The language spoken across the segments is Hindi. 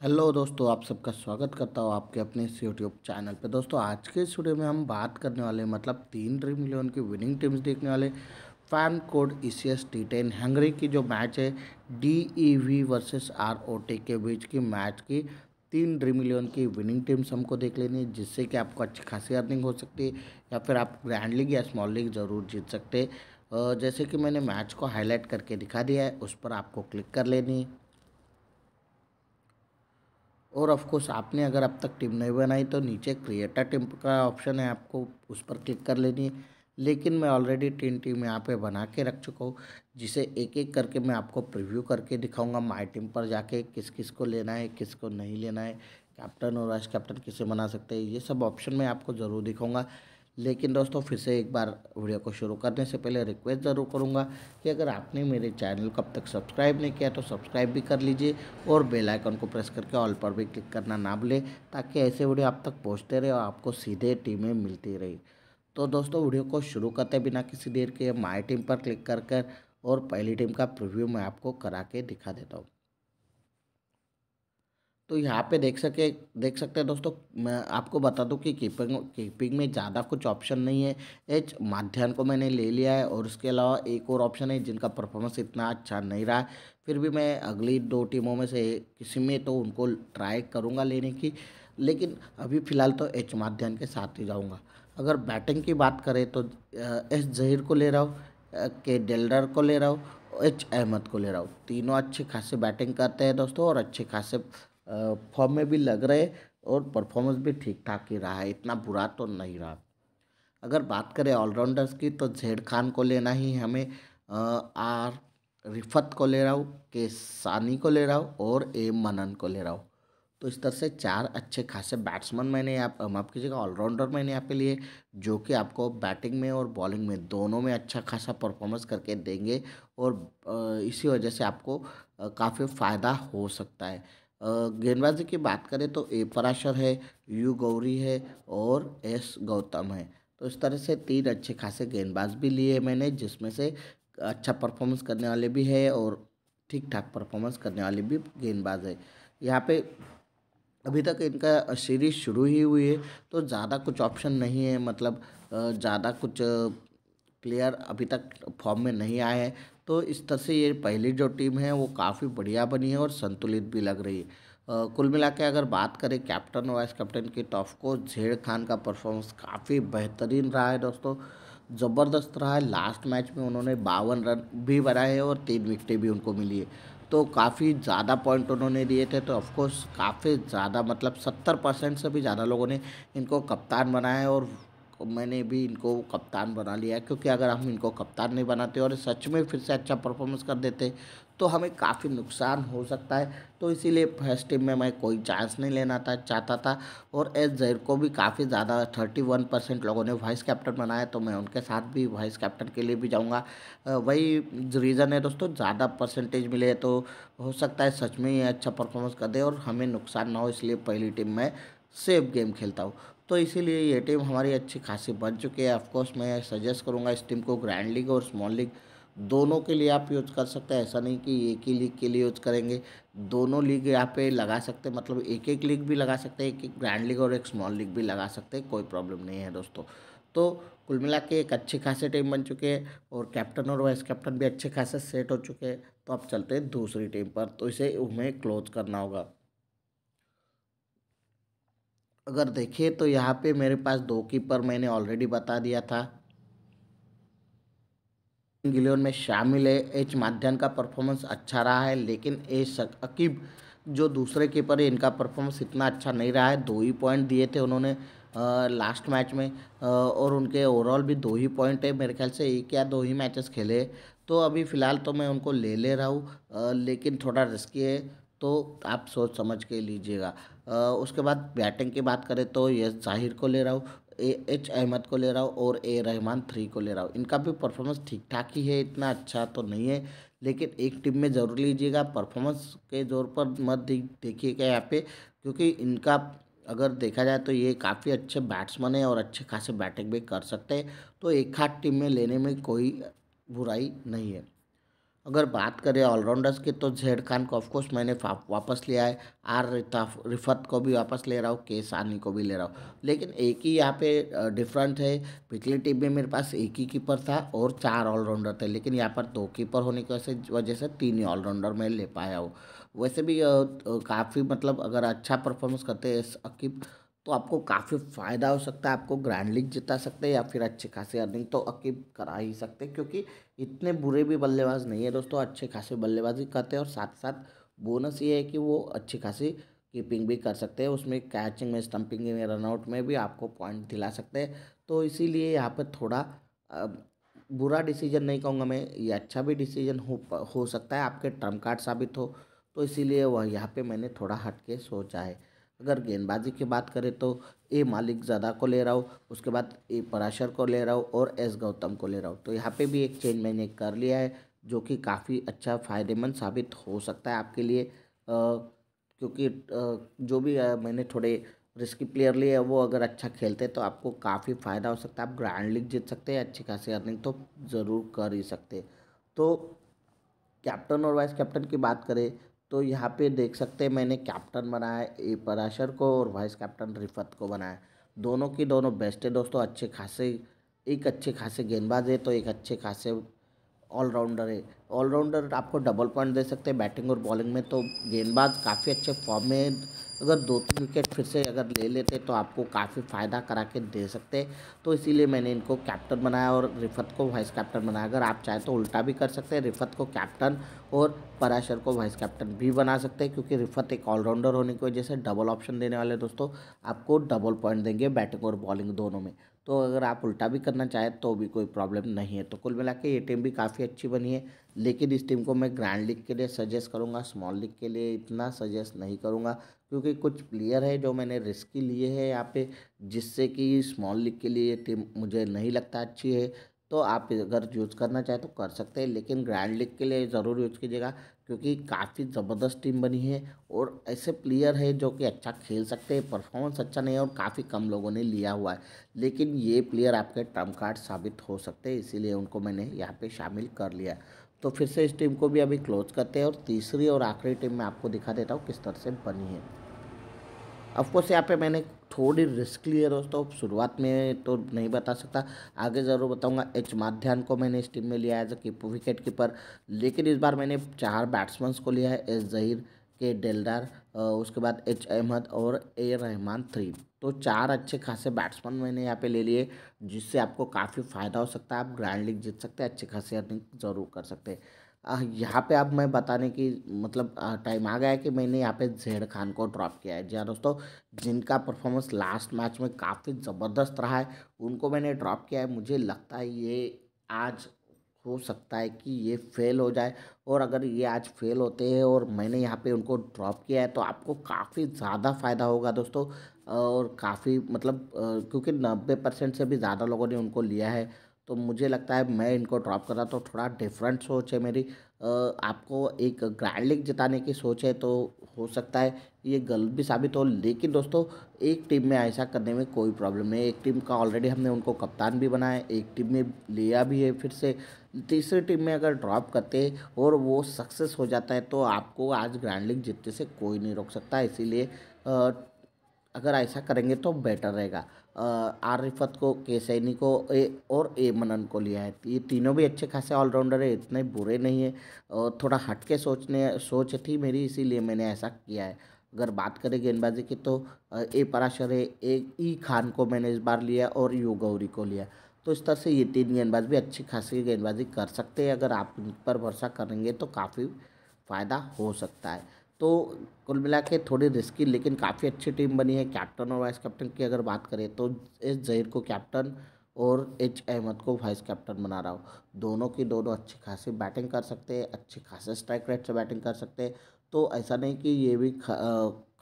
हेलो दोस्तों, आप सबका स्वागत करता हूँ आपके अपने इस यूट्यूब चैनल पे। दोस्तों, आज के इस वीडियो में हम बात करने वाले मतलब तीन ड्रीम इलेवन की विनिंग टीम्स देखने वाले FanCode E C S T ten Hungary की जो मैच है D E V versus R O T के बीच की मैच की तीन ड्रीम इलेवन की विनिंग टीम्स हमको देख लेनी है, जिससे कि आपको अच्छी खासी अर्निंग हो सकती है, या फिर आप ग्रैंड लीग या स्मॉल लीग ज़रूर जीत सकते जैसे कि मैंने मैच को हाईलाइट करके दिखा दिया है, उस पर आपको क्लिक कर लेनी है। और ऑफ़ कोर्स आपने अगर अब तक टीम नहीं बनाई तो नीचे क्रिएटर टीम का ऑप्शन है, आपको उस पर क्लिक कर लेनी है। लेकिन मैं ऑलरेडी तीन टीम यहाँ पे बना के रख चुका हूँ, जिसे एक एक करके मैं आपको प्रीव्यू करके दिखाऊँगा। माई टीम पर जाके किस किस को लेना है, किस को नहीं लेना है कैप्टन और वाइस कैप्टन किसे बना सकते हैं, ये सब ऑप्शन मैं आपको ज़रूर दिखाऊँगा। लेकिन दोस्तों फिर से एक बार वीडियो को शुरू करने से पहले रिक्वेस्ट ज़रूर करूँगा कि अगर आपने मेरे चैनल को अब तक सब्सक्राइब नहीं किया तो सब्सक्राइब भी कर लीजिए और बेल आइकन को प्रेस करके ऑल पर भी क्लिक करना ना भूलें, ताकि ऐसे वीडियो आप तक पहुँचते रहे और आपको सीधे टीमें मिलती रही। तो दोस्तों वीडियो को शुरू करते बिना किसी देर के माई टीम पर क्लिक कर कर और पहली टीम का प्रिव्यू मैं आपको करा के दिखा देता हूँ। तो यहाँ पे देख सके, देख सकते हैं दोस्तों, मैं आपको बता दूँ कि कीपिंग कीपिंग में ज़्यादा कुछ ऑप्शन नहीं है। एच माध्यान को मैंने ले लिया है और उसके अलावा एक और ऑप्शन है जिनका परफॉर्मेंस इतना अच्छा नहीं रहा। फिर भी मैं अगली दो टीमों में से किसी में तो उनको ट्राई करूँगा लेने की, लेकिन अभी फ़िलहाल तो एच माध्यान के साथ ही जाऊँगा। अगर बैटिंग की बात करें तो एस, जहीर को ले रहा हूँ के, डेल्डर को ले रहा हूँ, एच, अहमद को ले रहा हूँ। तीनों अच्छे खासे बैटिंग करते हैं दोस्तों और अच्छे खासे फॉर्म में भी लग रहे और परफॉर्मेंस भी ठीक ठाक ही रहा है, इतना बुरा तो नहीं रहा। अगर बात करें ऑलराउंडर्स की तो जेड खान को लेना ही हमें आर रिफत को ले रहा हूँ, के सानी को ले रहा हूँ और ए मनन को ले रहा हूँ। तो इस तरह से चार अच्छे खासे बैट्समैन मैंने यहाँ माफ़ कीजिएगा, ऑलराउंडर मैंने यहाँ पे लिए, जो कि आपको बैटिंग में और बॉलिंग में दोनों में अच्छा खासा परफॉर्मेंस करके देंगे और इसी वजह से आपको काफ़ी फ़ायदा हो सकता है। गेंदबाजी की बात करें तो ए पराशर है, यू गौरी है और एस गौतम है। तो इस तरह से तीन अच्छे खासे गेंदबाज भी लिए मैंने, जिसमें से अच्छा परफॉर्मेंस करने वाले भी है और ठीक ठाक परफॉर्मेंस करने वाले भी गेंदबाज है। यहाँ पे अभी तक इनका सीरीज़ शुरू ही हुई है तो ज़्यादा कुछ ऑप्शन नहीं है मतलब ज़्यादा कुछ प्लेयर अभी तक फॉर्म में नहीं आए हैं। तो इस तरह से ये पहली जो टीम है, वो काफ़ी बढ़िया बनी है और संतुलित भी लग रही है। कुल मिला के अगर बात करें कैप्टन और वाइस कैप्टन की तो ऑफकोर्स झेड़ खान का परफॉर्मेंस काफ़ी बेहतरीन रहा है दोस्तों। ज़बरदस्त रहा है। लास्ट मैच में उन्होंने बावन रन भी बनाए और तीन विकटें भी उनको मिली है। तो काफ़ी ज़्यादा पॉइंट उन्होंने दिए थे। तो ऑफकोर्स काफ़ी ज़्यादा मतलब सत्तर परसेंट से भी ज़्यादा लोगों ने इनको कप्तान बनाया और मैंने भी इनको कप्तान बना लिया है, क्योंकि अगर हम इनको कप्तान नहीं बनाते और सच में फिर से अच्छा परफॉर्मेंस कर देते तो हमें काफ़ी नुकसान हो सकता है। तो इसीलिए फ़र्स्ट टीम में मैं कोई चांस नहीं लेना था, चाहता था। और एस जैर को भी काफ़ी ज़्यादा थर्टी वन परसेंट लोगों ने वाइस कैप्टन बनाया तो मैं उनके साथ भी वाइस कैप्टन के लिए भी जाऊँगा। वही रीज़न है दोस्तों, ज़्यादा परसेंटेज मिले तो हो सकता है सच में ही अच्छा परफॉर्मेंस कर दे और हमें नुकसान ना हो, इसलिए पहली टीम में सेफ़ गेम खेलता हूँ। तो इसीलिए ये टीम हमारी अच्छी खासी बन चुकी है। ऑफकोर्स मैं सजेस्ट करूँगा इस टीम को ग्रैंड लीग और स्मॉल लीग दोनों के लिए आप यूज़ कर सकते हैं। ऐसा नहीं कि एक ही लीग के लिए यूज़ करेंगे। दोनों लीग यहाँ पे लगा सकते हैं। मतलब एक एक लीग भी लगा सकते हैं, एक एक ग्रैंड लीग और एक स्मॉल लीग भी लगा सकते हैं। कोई प्रॉब्लम नहीं है दोस्तों। तो कुल मिला के एक अच्छे खासे टीम बन चुके हैं और कैप्टन और वाइस कैप्टन भी अच्छे खासे सेट हो चुके हैं। तो अब चलते हैं दूसरी टीम पर। तो इसे हमें क्लोज करना होगा। अगर देखिए तो यहाँ पे मेरे पास दो कीपर मैंने ऑलरेडी बता दिया था। गिलियन में शामिल है। एच माध्यन का परफॉर्मेंस अच्छा रहा है लेकिन ए अकीब जो दूसरे कीपर है इनका परफॉर्मेंस इतना अच्छा नहीं रहा है। दो ही पॉइंट दिए थे उन्होंने आ, लास्ट मैच में आ, और उनके ओवरऑल भी दो ही पॉइंट है। मेरे ख्याल से एक या दो ही मैचेस खेले तो अभी फ़िलहाल तो मैं उनको ले ले रहा हूँ लेकिन थोड़ा रिस्की है। तो आप सोच समझ के लीजिएगा। उसके बाद बैटिंग की बात करें तो यस, ज़ाहिर को ले रहा हूँ, ए, एच, अहमद को ले रहा हूँ और ए, रहमान थ्री को ले रहा हूँ। इनका भी परफॉर्मेंस ठीक ठाक ही है, इतना अच्छा तो नहीं है, लेकिन एक टीम में ज़रूर लीजिएगा परफॉर्मेंस के ज़ोर पर मत देखिएगा यहाँ पे, क्योंकि इनका अगर देखा जाए तो ये काफ़ी अच्छे बैट्समैन है और अच्छे खासे बैटिंग भी कर सकते हैं तो एक हाथ टीम में लेने में कोई बुराई नहीं है। अगर बात करें ऑलराउंडर्स की तो जेड खान को ऑफकोर्स मैंने वापस लिया है। आर रिफत को भी वापस ले रहा हूँ, के सानी को भी ले रहा हूँ। लेकिन एक ही यहाँ पे डिफरेंट है। पिछली टीम में मेरे पास एक ही कीपर था और चार ऑलराउंडर थे। लेकिन यहाँ पर दो कीपर होने की वजह से तीन ही ऑलराउंडर मैं ले पाया हूँ। वैसे भी काफ़ी मतलब अगर अच्छा परफॉर्मेंस करते हैं अकीब तो आपको काफ़ी फ़ायदा हो सकता है, आपको ग्रैंड लीग जिता सकते हैं या फिर अच्छे खासे अर्निंग तो अकीब करा ही सकते हैं, क्योंकि इतने बुरे भी बल्लेबाज नहीं है दोस्तों, अच्छे खासे बल्लेबाजी करते हैं और साथ साथ बोनस ये है कि वो अच्छी खासी कीपिंग भी कर सकते हैं, उसमें कैचिंग में स्टंपिंग में रनआउट में भी आपको पॉइंट दिला सकते हैं। तो इसीलिए यहाँ पर थोड़ा बुरा डिसीज़न नहीं कहूँगा मैं, ये अच्छा भी डिसीज़न हो हो सकता है, आपके ट्रंप कार्ड साबित हो तो इसीलिए वह यहाँ पे मैंने थोड़ा हट के सोचा है। अगर गेंदबाजी की बात करें तो ए मालिक ज़्यादा को ले रहा हूँ उसके बाद ए पराशर को ले रहा हूँ और एस गौतम को ले रहा हूँ। तो यहाँ पे भी एक चेंज मैंने कर लिया है जो कि काफ़ी अच्छा फ़ायदेमंद साबित हो सकता है आपके लिए। आ, क्योंकि आ, जो भी आ, मैंने थोड़े रिस्की प्लेयर लिए वो अगर अच्छा खेलते तो आपको काफ़ी फ़ायदा हो सकता है। आप ग्रैंड लीग जीत सकते हैं अच्छी खासी अर्निंग तो ज़रूर कर ही सकते तो कैप्टन और वाइस कैप्टन की बात करें तो यहाँ पे देख सकते हैं मैंने कैप्टन बनाया ए पराशर को और वाइस कैप्टन रिफत को बनाया दोनों की दोनों बेस्ट है दोस्तों, अच्छे खासे, एक अच्छे खासे गेंदबाज है तो एक अच्छे खासे ऑलराउंडर है। ऑलराउंडर आपको डबल पॉइंट दे सकते हैं बैटिंग और बॉलिंग में तो गेंदबाज काफ़ी अच्छे फॉर्म में अगर दो तीन विकेट फिर से अगर ले लेते तो आपको काफ़ी फ़ायदा करा के दे सकते। तो इसीलिए मैंने इनको कैप्टन बनाया और रिफत को वाइस कैप्टन बनाया। अगर आप चाहें तो उल्टा भी कर सकते हैं, रिफत को कैप्टन और पराशर को वाइस कैप्टन भी बना सकते हैं, क्योंकि रिफत एक ऑलराउंडर होने की वजह से डबल ऑप्शन देने वाले दोस्तों। आपको डबल पॉइंट देंगे बैटिंग और बॉलिंग दोनों में। तो अगर आप उल्टा भी करना चाहें तो भी कोई प्रॉब्लम नहीं है। तो कुल मिला के ये टीम भी काफ़ी अच्छी बनी है। लेकिन इस टीम को मैं ग्रैंड लीग के लिए सजेस्ट करूँगा, स्मॉल लीग के लिए इतना सजेस्ट नहीं करूँगा, क्योंकि कुछ प्लेयर है जो मैंने रिस्की लिए हैं यहाँ पे, जिससे कि स्मॉल लीग के लिए ये टीम मुझे नहीं लगता अच्छी है। तो आप अगर यूज़ करना चाहें तो कर सकते हैं, लेकिन ग्रैंड लीग के लिए ज़रूर यूज़ कीजिएगा, क्योंकि काफ़ी ज़बरदस्त टीम बनी है और ऐसे प्लेयर है जो कि अच्छा खेल सकते हैं, परफॉर्मेंस अच्छा नहीं है और काफ़ी कम लोगों ने लिया हुआ है। लेकिन ये प्लेयर आपके ट्रंप कार्ड साबित हो सकते हैं, इसीलिए उनको मैंने यहाँ पे शामिल कर लिया तो फिर से इस टीम को भी अभी क्लोज करते हैं और तीसरी और आखिरी टीम मैं आपको दिखा देता हूँ किस तरह से बनी है। ऑफकोर्स यहाँ पे मैंने थोड़ी रिस्क ली है दोस्तों। शुरुआत में तो नहीं बता सकता। आगे ज़रूर बताऊँगा। एच माध्यान को मैंने इस टीम में लिया एज अ विकेट कीपर लेकिन इस बार मैंने चार बैट्समैन को लिया है। एस जहीर के डेलदार उसके बाद एच अहमद और ए रहमान थ्री तो चार अच्छे खासे बैट्समैन मैंने यहाँ पे ले लिए, जिससे आपको काफ़ी फ़ायदा हो सकता है। आप ग्रैंड लीग जीत सकते हैं, अच्छे खासे अर्निंग ज़रूर कर सकते हैं। यहाँ पे अब मैं बताने की मतलब टाइम आ गया है कि मैंने यहाँ पे जेड खान को ड्रॉप किया है। जी हाँ दोस्तों, जिनका परफॉर्मेंस लास्ट मैच में काफ़ी ज़बरदस्त रहा है, उनको मैंने ड्रॉप किया है। मुझे लगता है ये आज हो सकता है कि ये फेल हो जाए और अगर ये आज फेल होते हैं और मैंने यहाँ पे उनको ड्रॉप किया है तो आपको काफ़ी ज़्यादा फ़ायदा होगा दोस्तों। और काफ़ी मतलब क्योंकि नब्बे परसेंट से भी ज़्यादा लोगों ने उनको लिया है। तो मुझे लगता है मैं इनको ड्रॉप कर रहा तो थोड़ा डिफरेंट सोच है मेरी। आपको एक ग्रैंड लीग जिताने की सोच है तो हो सकता है ये गलत भी साबित हो, लेकिन दोस्तों, एक टीम में ऐसा करने में कोई प्रॉब्लम नहीं एक टीम का ऑलरेडी हमने उनको कप्तान भी बनाया, एक टीम में लिया भी है फिर से। तीसरी टीम में अगर ड्रॉप करते और वो सक्सेस हो जाता है तो आपको आज ग्रैंड लीग जीतने से कोई नहीं रोक सकता, इसीलिए अगर ऐसा करेंगे तो बेटर रहेगा। आर रिफत को के सैनी को, ए, और ए मनन को लिया है। ये तीनों भी अच्छे खासे ऑलराउंडर है, इतने बुरे नहीं है और थोड़ा हट के सोचने, सोच थी मेरी, इसीलिए मैंने ऐसा किया है। अगर बात करें गेंदबाजी की तो ए पराशर है, ए, ई खान को मैंने इस बार लिया और यू गौरी को लिया। तो इस तरह से ये तीन गेंदबाज भी अच्छी खासी गेंदबाजी कर सकते हैं। अगर आप इन पर भरोसा करेंगे तो काफ़ी फ़ायदा हो सकता है। तो कुल मिला के थोड़ी रिस्की लेकिन काफ़ी अच्छी टीम बनी है। कैप्टन और वाइस कैप्टन की अगर बात करें तो एस जहीर को कैप्टन और एच अहमद को वाइस कैप्टन बना रहा हूँ। दोनों की दोनों अच्छी खासी बैटिंग कर सकते हैं, अच्छे खासे स्ट्राइक रेट से बैटिंग कर सकते हैं। तो ऐसा नहीं कि ये भी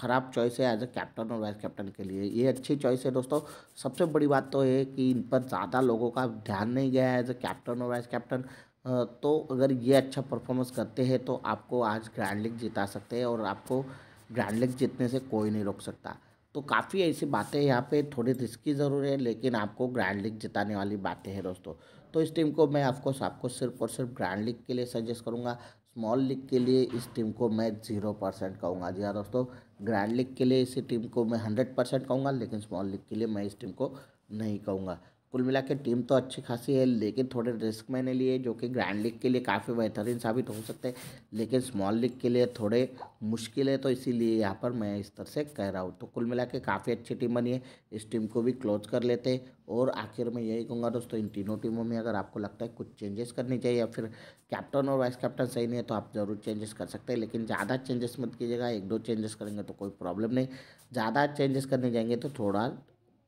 ख़राब चॉइस है एज अ कैप्टन और वाइस कैप्टन के लिए। ये अच्छी चॉइस है दोस्तों। सबसे बड़ी बात तो है कि इन पर ज़्यादा लोगों का ध्यान नहीं गया है एज अ कैप्टन और वाइस कैप्टन तो अगर ये अच्छा परफॉर्मेंस करते हैं तो आपको आज ग्रैंड लीग जिता सकते हैं और आपको ग्रैंड लीग जीतने से कोई नहीं रोक सकता। तो काफ़ी ऐसी बातें यहाँ पे थोड़ी रिस्की ज़रूर है, लेकिन आपको ग्रैंड लीग जिताने वाली बातें हैं दोस्तों। तो इस टीम को मैं आपको आपको सिर्फ़ और सिर्फ़ ग्रैंड लीग के लिए सजेस्ट करूँगा। स्मॉल लीग के लिए इस टीम को मैं ज़ीरो परसेंट कहूँगा। जी हाँ दोस्तों ग्रैंड लीग के लिए इसी टीम को मैं हंड्रेड परसेंट कहूँगा, लेकिन स्मॉल लीग के लिए मैं इस टीम को नहीं कहूँगा। कुल मिला के टीम तो अच्छी खासी है, लेकिन थोड़े रिस्क मैंने लिए, जो कि ग्रैंड लीग के लिए काफ़ी बेहतरीन साबित हो सकते हैं, लेकिन स्मॉल लीग के लिए थोड़े मुश्किल है तो इसीलिए यहाँ पर मैं इस तरह से कह रहा हूँ। तो कुल मिला के काफ़ी अच्छी टीम बनी है, इस टीम को भी क्लोज कर लेते और आखिर में यही कहूँगा दोस्तों, इन तीनों टीमों में अगर आपको लगता है कुछ चेंजेस करनी चाहिए या फिर कैप्टन और वाइस कैप्टन सही नहीं है तो आप ज़रूर चेंजेस कर सकते हैं, लेकिन ज़्यादा चेंजेस मत कीजिएगा, एक दो चेंजेस करेंगे तो कोई प्रॉब्लम नहीं, ज़्यादा चेंजेस करने जाएँगे तो थोड़ा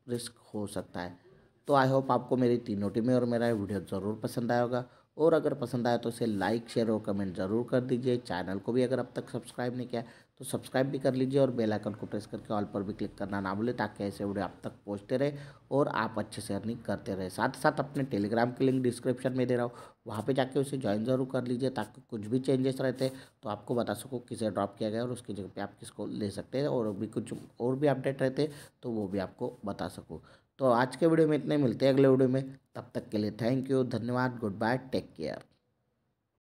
रिस्क हो सकता है। तो आई होप आपको मेरी तीनों टीमें और मेरा वीडियो ज़रूर पसंद आया होगा। और अगर पसंद आया तो इसे लाइक शेयर और कमेंट ज़रूर कर दीजिए। चैनल को भी अगर अब तक सब्सक्राइब नहीं किया तो सब्सक्राइब भी कर लीजिए और बेल आइकन को प्रेस करके ऑल पर भी क्लिक करना ना भूलें ताकि ऐसे वीडियो आप तक पहुँचते रहे और आप अच्छे से अर्निंग करते रहे। साथ साथ अपने टेलीग्राम की लिंक डिस्क्रिप्शन में दे रहा हूँ। वहाँ पर जाके उसे ज्वाइन ज़रूर कर लीजिए ताकि कुछ भी चेंजेस रहते तो आपको बता सको किसे ड्रॉप किया गया और उसकी जगह पर आप किसको ले सकते हैं और भी कुछ और भी अपडेट रहते तो वो भी आपको बता सकूँ। तो आज के वीडियो में इतने मिलते हैं अगले वीडियो में। तब तक के लिए थैंक यू धन्यवाद गुड बाय टेक केयर